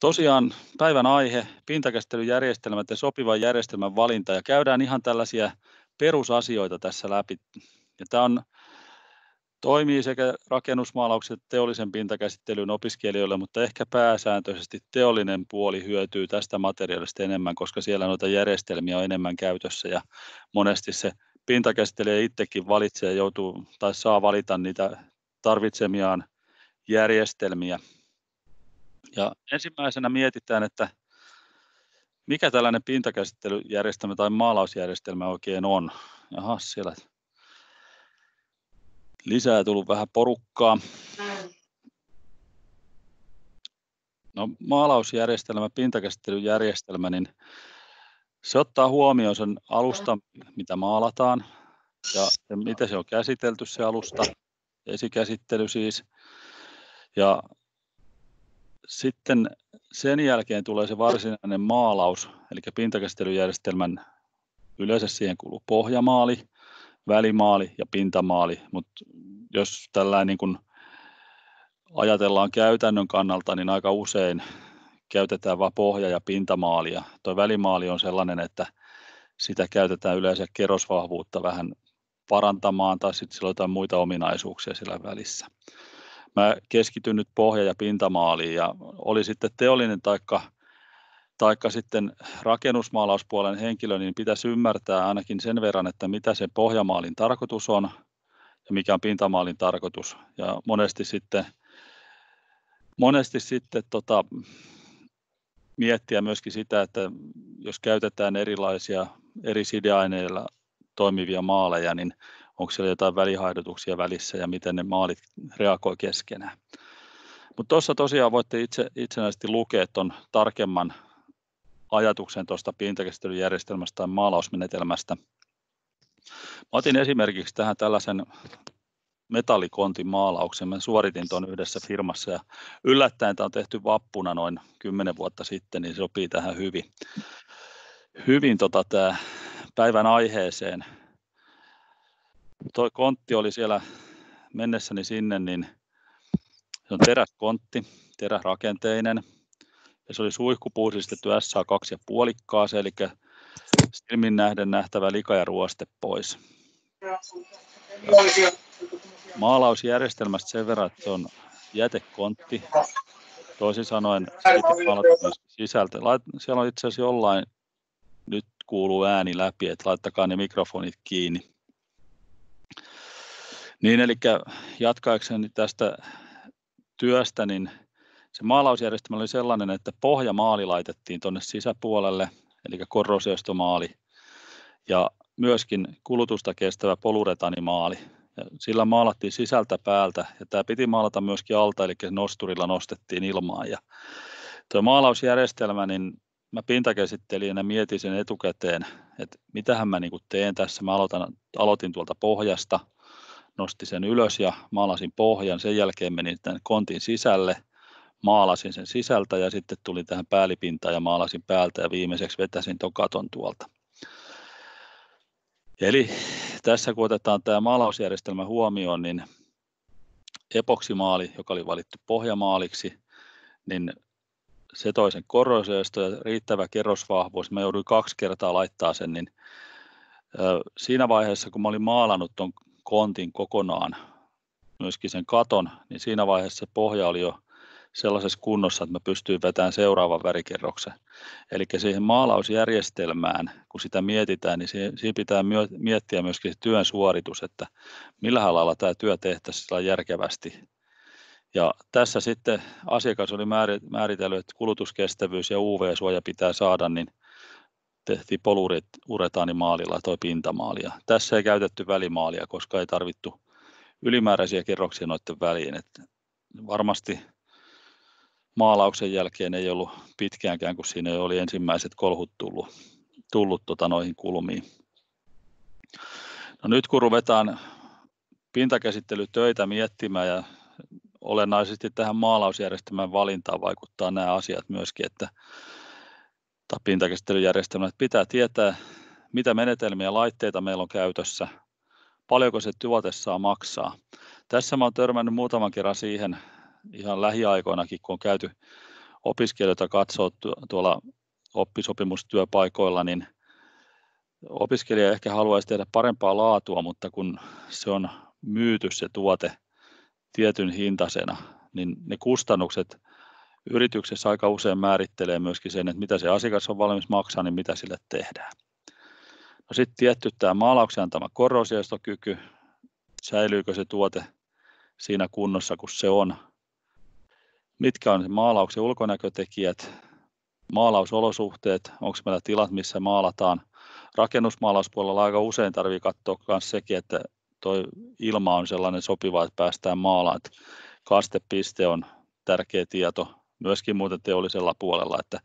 Tosiaan päivän aihe, pintakäsittelyjärjestelmät ja sopivan järjestelmän valinta. Ja käydään ihan tällaisia perusasioita tässä läpi. Ja tämä on, toimii sekä rakennusmaalauksen että teollisen pintakäsittelyn opiskelijoille, mutta ehkä pääsääntöisesti teollinen puoli hyötyy tästä materiaalista enemmän, koska siellä noita järjestelmiä on enemmän käytössä. Ja monesti se pintakäsittelijä itsekin valitsee joutuu tai saa valita niitä tarvitsemiaan järjestelmiä ja ensimmäisenä mietitään, että mikä tällainen pintakäsittelyjärjestelmä tai maalausjärjestelmä oikein on. Jaha, siellä lisää tullut vähän porukkaa. No, maalausjärjestelmä, pintakäsittelyjärjestelmä, niin se ottaa huomioon sen alusta, mitä maalataan ja, ja miten se on käsitelty se alusta, esikäsittely siis. Ja sitten sen jälkeen tulee se varsinainen maalaus, eli pintakäsittelyjärjestelmän yleensä siihen kuuluu pohjamaali, välimaali ja pintamaali, mutta jos tällainen niin kuin ajatellaan käytännön kannalta, niin aika usein käytetään vain pohja- ja pintamaalia. Tuo välimaali on sellainen, että sitä käytetään yleensä kerrosvahvuutta vähän parantamaan tai sitten sillä on jotain muita ominaisuuksia siellä välissä mä keskityn nyt pohja- ja pintamaaliin ja oli sitten teollinen taikka, taikka sitten rakennusmaalauspuolen henkilö, niin pitäisi ymmärtää ainakin sen verran, että mitä se pohjamaalin tarkoitus on ja mikä on pintamaalin tarkoitus. Ja monesti sitten, monesti sitten tota, miettiä myöskin sitä, että jos käytetään erilaisia eri sideaineilla toimivia maaleja, niin onko siellä jotain välihaidotuksia välissä ja miten ne maalit reagoi keskenään. Mutta tuossa tosiaan voitte itse, itsenäisesti lukea tuon tarkemman ajatuksen tuosta pintakäsittelyjärjestelmästä tai maalausmenetelmästä. Mä otin esimerkiksi tähän tällaisen metallikontin maalauksen. Mä suoritin tuon yhdessä firmassa ja yllättäen tämä on tehty vappuna noin 10 vuotta sitten, niin se sopii tähän hyvin. Hyvin tota, tämä päivän aiheeseen tuo kontti oli siellä mennessäni sinne, niin se on teräskontti, teräsrakenteinen, ja se oli suihkupuusistettu SA2 ja puolikkaaseen, eli silmin nähden nähtävä lika ja ruoste pois. Maalausjärjestelmästä sen verran, että se on jätekontti, toisin sanoen sisältö. Siellä on itse asiassa jollain, nyt kuuluu ääni läpi, että laittakaa ne mikrofonit kiinni. Niin, eli jatkaakseni tästä työstä, niin se maalausjärjestelmä oli sellainen, että pohjamaali laitettiin tuonne sisäpuolelle, eli korrosiostomaali, ja myöskin kulutusta kestävä poluretanimaali. Ja sillä maalattiin sisältä päältä, ja tämä piti maalata myöskin alta, eli nosturilla nostettiin ilmaa. Ja tuo maalausjärjestelmä, niin mä pintakäsittelijänä mietin sen etukäteen, että mitähän mä niin teen tässä. Mä aloitan, aloitin tuolta pohjasta, nosti sen ylös ja maalasin pohjan. Sen jälkeen menin tämän kontin sisälle, maalasin sen sisältä ja sitten tulin tähän päällipintaan ja maalasin päältä ja viimeiseksi vetäsin tuon katon tuolta. Eli tässä kun otetaan tämä maalausjärjestelmä huomioon, niin epoksimaali, joka oli valittu pohjamaaliksi, niin se toi sen korrosioista ja riittävä kerrosvahvuus. Mä jouduin kaksi kertaa laittaa sen, niin siinä vaiheessa, kun mä olin maalannut tuon kontin kokonaan, myöskin sen katon, niin siinä vaiheessa se pohja oli jo sellaisessa kunnossa, että mä pystyin vetämään seuraavan värikerroksen. Eli siihen maalausjärjestelmään, kun sitä mietitään, niin siinä pitää miettiä myöskin se työn suoritus, että millä lailla tämä työ tehtäisiin järkevästi. Ja tässä sitten asiakas oli määritellyt, että kulutuskestävyys ja UV-suoja pitää saada, niin tehtiin poluretaanimaalilla toi pintamaali. Ja tässä ei käytetty välimaalia, koska ei tarvittu ylimääräisiä kerroksia noiden väliin. Että varmasti maalauksen jälkeen ei ollut pitkäänkään, kun siinä oli ensimmäiset kolhut tullut, tullut tota noihin kulmiin. No nyt kun ruvetaan pintakäsittelytöitä miettimään ja olennaisesti tähän maalausjärjestelmän valintaan vaikuttaa nämä asiat myöskin, että pintakäsittelyjärjestelmät. Pitää tietää, mitä menetelmiä laitteita meillä on käytössä, paljonko se tuote saa maksaa. Tässä mä olen törmännyt muutaman kerran siihen ihan lähiaikoinakin, kun on käyty opiskelijoita katsoo tuolla oppisopimustyöpaikoilla, niin opiskelija ehkä haluaisi tehdä parempaa laatua, mutta kun se on myyty se tuote tietyn hintaisena, niin ne kustannukset yrityksessä aika usein määrittelee myöskin sen, että mitä se asiakas on valmis maksaa, niin mitä sille tehdään. No sitten tietty tämä maalauksen antama korrosiostokyky, säilyykö se tuote siinä kunnossa, kun se on. Mitkä on se maalauksen ulkonäkötekijät, maalausolosuhteet, onko meillä tilat, missä maalataan. Rakennusmaalauspuolella aika usein tarvii katsoa myös sekin, että tuo ilma on sellainen sopiva, että päästään maalaan. Kastepiste on tärkeä tieto myöskin muuten teollisella puolella, että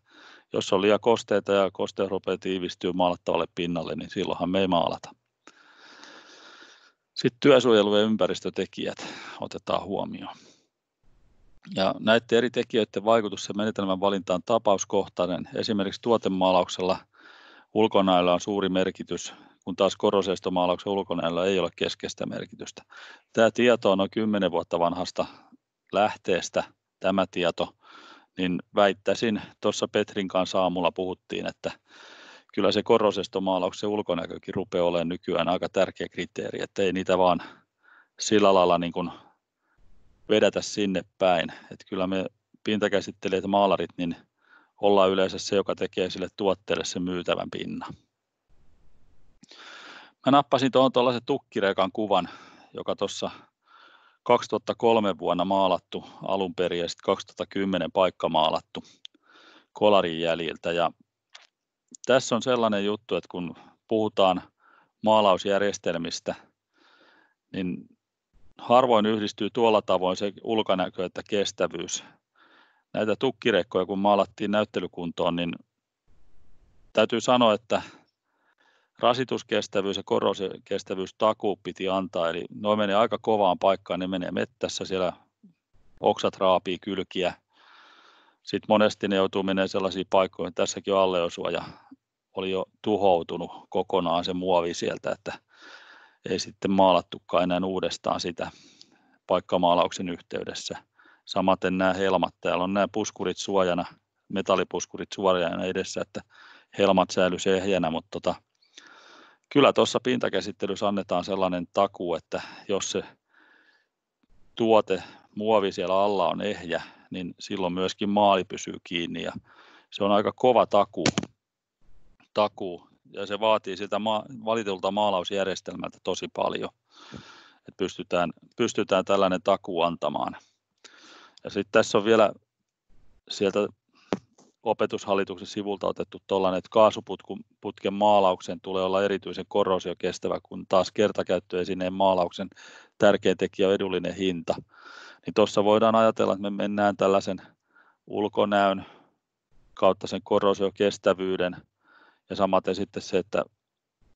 jos on liian kosteita ja kosteus rupeaa tiivistyä maalattavalle pinnalle, niin silloinhan me ei maalata. Sitten työsuojelu- ja ympäristötekijät otetaan huomioon. Ja näiden eri tekijöiden vaikutus ja menetelmän valinta on tapauskohtainen. Esimerkiksi tuotemaalauksella ulkonäöllä on suuri merkitys, kun taas koroseistomaalauksen ulkonäöllä ei ole keskeistä merkitystä. Tämä tieto on noin 10 vuotta vanhasta lähteestä, tämä tieto, niin väittäisin, tuossa Petrin kanssa aamulla puhuttiin, että kyllä se korosestomaalauksen ulkonäkökin rupeaa olemaan nykyään aika tärkeä kriteeri, että ei niitä vaan sillä lailla niin kuin vedetä sinne päin. Että kyllä me pintakäsittelijät maalarit, niin ollaan yleensä se, joka tekee sille tuotteelle sen myytävän pinnan. Mä nappasin tuohon tuollaisen tukkirekan kuvan, joka tuossa 2003 vuonna maalattu alun perin ja sitten 2010 paikka maalattu kolarin jäljiltä. Ja tässä on sellainen juttu, että kun puhutaan maalausjärjestelmistä, niin harvoin yhdistyy tuolla tavoin se ulkonäkö että kestävyys. Näitä tukkirekkoja kun maalattiin näyttelykuntoon, niin täytyy sanoa, että rasituskestävyys ja korrosikestävyys takuu piti antaa, eli noin menee aika kovaan paikkaan, ne menee mettässä, siellä oksat raapii kylkiä. Sitten monesti ne joutuu menemään sellaisiin paikkoihin, tässäkin alleosuoja oli jo tuhoutunut kokonaan se muovi sieltä, että ei sitten maalattukaan enää uudestaan sitä paikkamaalauksen yhteydessä. Samaten nämä helmat, täällä on nämä puskurit suojana, metallipuskurit suojana edessä, että helmat säilyy ehjänä, mutta tota, kyllä tuossa pintakäsittelyssä annetaan sellainen takuu, että jos se tuote, muovi siellä alla on ehjä, niin silloin myöskin maali pysyy kiinni ja se on aika kova takuu, takuu ja se vaatii siltä ma- valitulta maalausjärjestelmältä tosi paljon, että pystytään, pystytään tällainen takuu antamaan. Ja sitten tässä on vielä sieltä opetushallituksen sivulta otettu tuollainen, että kaasuputken maalauksen tulee olla erityisen korrosiokestävä, kun taas kertakäyttöesineen maalauksen tärkein tekijä on edullinen hinta. Niin tuossa voidaan ajatella, että me mennään tällaisen ulkonäön kautta sen korrosiokestävyyden ja samaten sitten se, että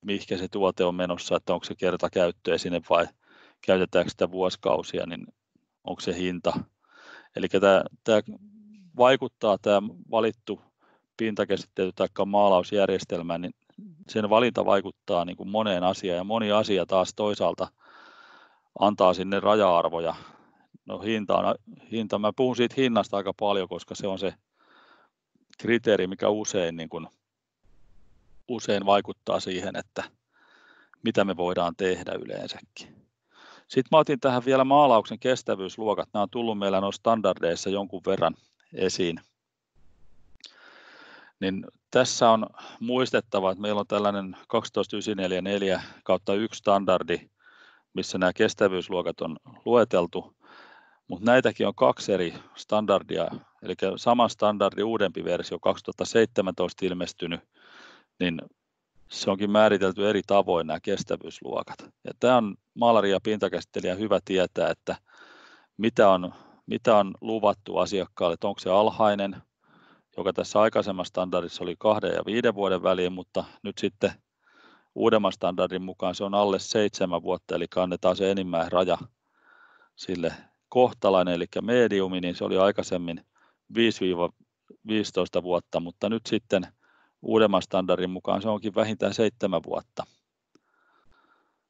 mihinkä se tuote on menossa, että onko se kertakäyttöesine vai käytetäänkö sitä vuosikausia, niin onko se hinta. Eli tämä, tämä vaikuttaa tämä valittu pintakäsittely tai maalausjärjestelmä, niin sen valinta vaikuttaa niin kuin moneen asiaan ja moni asia taas toisaalta antaa sinne raja-arvoja. No hinta, on, hinta, mä puhun siitä hinnasta aika paljon, koska se on se kriteeri, mikä usein, niin kuin, usein vaikuttaa siihen, että mitä me voidaan tehdä yleensäkin. Sitten mä otin tähän vielä maalauksen kestävyysluokat. Nämä on tullut meillä noissa standardeissa jonkun verran esiin. Niin tässä on muistettava, että meillä on tällainen 12944 kautta 1 standardi, missä nämä kestävyysluokat on lueteltu, mutta näitäkin on kaksi eri standardia, eli sama standardi uudempi versio 2017 ilmestynyt, niin se onkin määritelty eri tavoin nämä kestävyysluokat. Ja tämä on maalari ja pintakäsittelijä hyvä tietää, että mitä on mitä on luvattu asiakkaalle, onko se alhainen, joka tässä aikaisemmassa standardissa oli kahden ja viiden vuoden väliin, mutta nyt sitten uudemman standardin mukaan se on alle seitsemän vuotta, eli annetaan se enimmäisraja sille kohtalainen, eli mediumi, niin se oli aikaisemmin 5-15 vuotta, mutta nyt sitten uudemman standardin mukaan se onkin vähintään seitsemän vuotta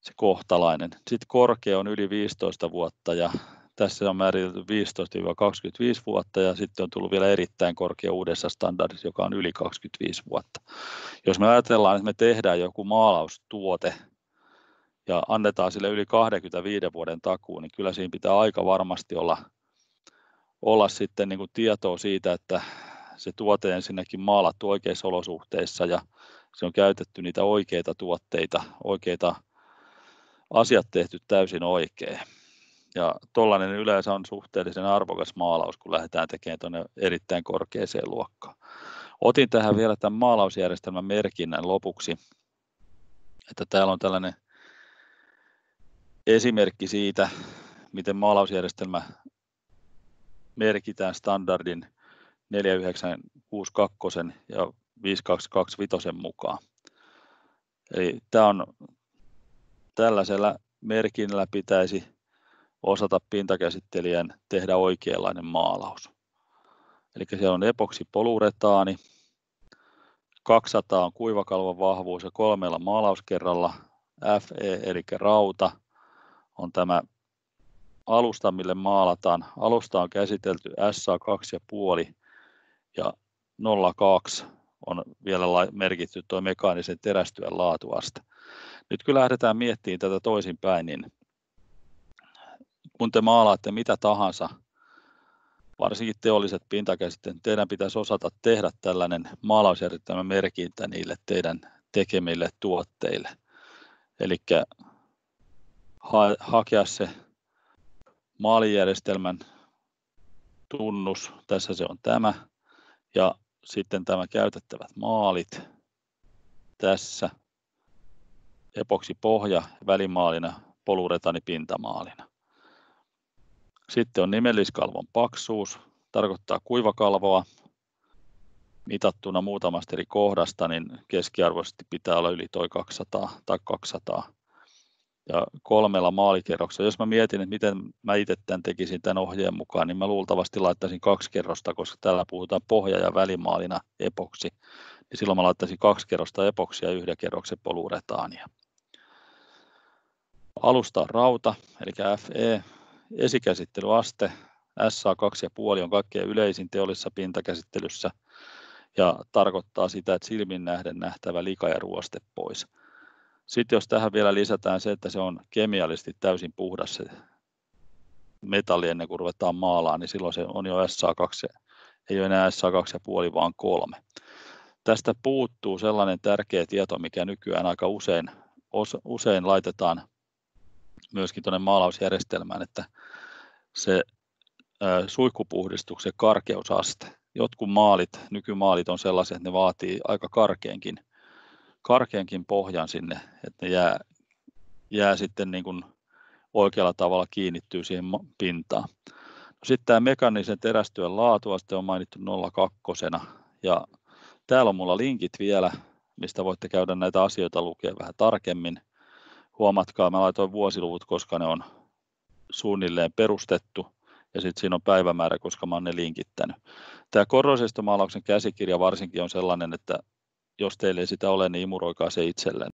se kohtalainen. Sitten korkea on yli 15 vuotta ja tässä on määritelty 15-25 vuotta ja sitten on tullut vielä erittäin korkea uudessa standardissa, joka on yli 25 vuotta. Jos me ajatellaan, että me tehdään joku maalaustuote ja annetaan sille yli 25 vuoden takuun, niin kyllä siinä pitää aika varmasti olla, olla sitten niin kuin tietoa siitä, että se tuote ensinnäkin maalattu oikeissa olosuhteissa ja se on käytetty niitä oikeita tuotteita, oikeita asiat tehty täysin oikein. Ja tuollainen yleensä on suhteellisen arvokas maalaus, kun lähdetään tekemään tuonne erittäin korkeaseen luokkaan. Otin tähän vielä tämän maalausjärjestelmän merkinnän lopuksi, että täällä on tällainen esimerkki siitä, miten maalausjärjestelmä merkitään standardin 4962 ja 5225 mukaan. Eli tämä on, tällaisella merkinnällä pitäisi osata pintakäsittelijän tehdä oikeanlainen maalaus. Eli siellä on epoksipoluretaani, 200 on kuivakalvon vahvuus ja kolmella maalauskerralla FE eli rauta on tämä alusta, mille maalataan. Alusta on käsitelty SA2,5 ja 02 on vielä merkitty tuo mekaanisen terästyön laatuaste. Nyt kun lähdetään miettimään tätä toisinpäin, niin kun te maalaatte mitä tahansa, varsinkin teolliset pintakäsitteet, teidän pitäisi osata tehdä tällainen maalausjärjestelmän merkintä niille teidän tekemille tuotteille. Eli ha- hakea se maalijärjestelmän tunnus, tässä se on tämä, ja sitten tämä käytettävät maalit tässä, epoksipohja välimaalina, poluretani pintamaalina. Sitten on nimelliskalvon paksuus, tarkoittaa kuivakalvoa. Mitattuna muutamasta eri kohdasta, niin keskiarvoisesti pitää olla yli toi 200 tai 200 ja kolmella maalikerroksella. Jos mä mietin, että miten mä itse tämän tekisin tämän ohjeen mukaan, niin mä luultavasti laittaisin kaksi kerrosta, koska täällä puhutaan pohja- ja välimaalina epoksi. Niin silloin mä laittaisin kaksi kerrosta epoksia ja yhden kerroksen poluretaania. Alusta on rauta, eli FE, esikäsittelyaste, SA2,5 on kaikkein yleisin teollisessa pintakäsittelyssä ja tarkoittaa sitä, että silmin nähden nähtävä lika ja ruoste pois. Sitten jos tähän vielä lisätään se, että se on kemiallisesti täysin puhdas se metalli ennen kuin ruvetaan maalaan, niin silloin se on jo SA2, ei ole enää SA2,5 vaan kolme. Tästä puuttuu sellainen tärkeä tieto, mikä nykyään aika usein, usein laitetaan myöskin tuonne maalausjärjestelmään, että se suihkupuhdistuksen karkeusaste. Jotkut maalit, nykymaalit on sellaisia, että ne vaatii aika karkeenkin karkeankin pohjan sinne, että ne jää, jää sitten niin kuin oikealla tavalla kiinnittyy siihen pintaan. No sitten tämä mekaanisen terästyön laatu on mainittu 02 ja täällä on mulla linkit vielä, mistä voitte käydä näitä asioita lukea vähän tarkemmin. Huomatkaa, mä laitoin vuosiluvut, koska ne on suunnilleen perustettu ja sitten siinä on päivämäärä, koska mä oon ne linkittänyt. Tämä korrosistomaalauksen käsikirja varsinkin on sellainen, että jos teille ei sitä ole, niin imuroikaa se itselleen.